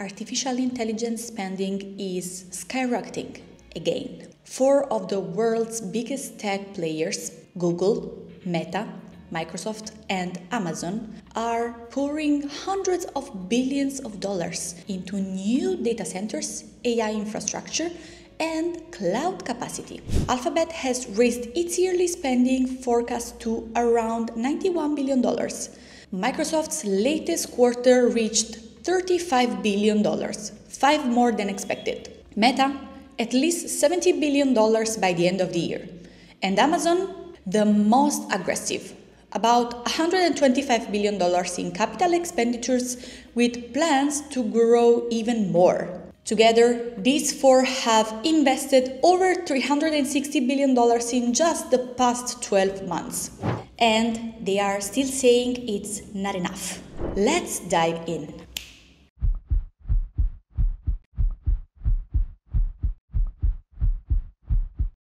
artificial intelligence spending is skyrocketing again. Four of the world's biggest tech players, Google, Meta, Microsoft, and Amazon, are pouring hundreds of billions of dollars into new data centers, AI infrastructure, and cloud capacity. Alphabet has raised its yearly spending forecast to around $91 billion. Microsoft's latest quarter reached $35 billion, five more than expected. Meta, at least $70 billion by the end of the year. And Amazon, the most aggressive, about $125 billion in capital expenditures with plans to grow even more. Together, these four have invested over $360 billion in just the past 12 months. And they are still saying it's not enough. Let's dive in.